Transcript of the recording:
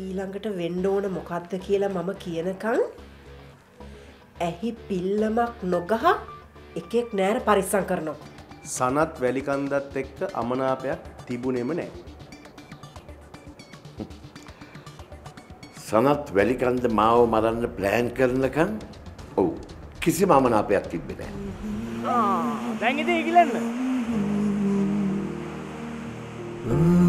ඊළඟට වෙන්න ඕන මොකක්ද කියලා මම කියනකං ඇහි පිල්ලමක් නොගහ එකෙක් නෑර පරිස්සං කරනවා. සනත් වැලිකන්දත් එක්ක අමනාපයක් තිබුණෙම නෑ. සනත් වැලිකන්ද මාව මරන්න ප්ලෑන් කරනකම් ඔවු කිසි මමනාපයක් තිබෙන. දැන් ඉතින් ඉගිලන්න. Mm.